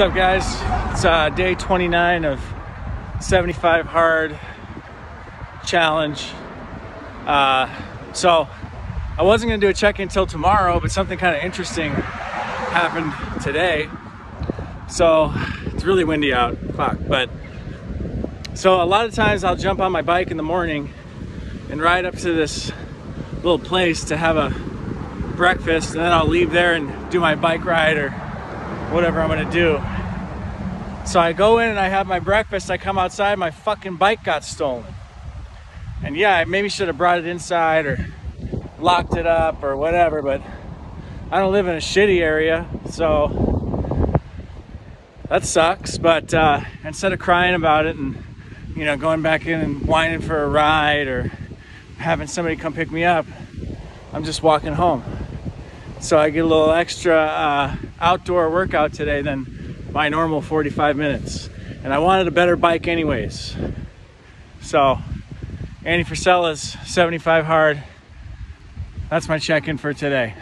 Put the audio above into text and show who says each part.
Speaker 1: up, guys? It's uh, day 29 of 75 hard challenge. Uh, so I wasn't gonna do a check-in until tomorrow, but something kind of interesting happened today. So it's really windy out, fuck. But so a lot of times I'll jump on my bike in the morning and ride up to this little place to have a breakfast, and then I'll leave there and do my bike ride or whatever I'm gonna do. So I go in and I have my breakfast. I come outside, my fucking bike got stolen. And yeah, I maybe should have brought it inside or locked it up or whatever, but I don't live in a shitty area, so that sucks. But uh, instead of crying about it and you know going back in and whining for a ride or having somebody come pick me up, I'm just walking home. So I get a little extra uh, outdoor workout today than my normal 45 minutes. And I wanted a better bike anyways. So Andy Frisella's 75 hard. That's my check-in for today.